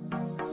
you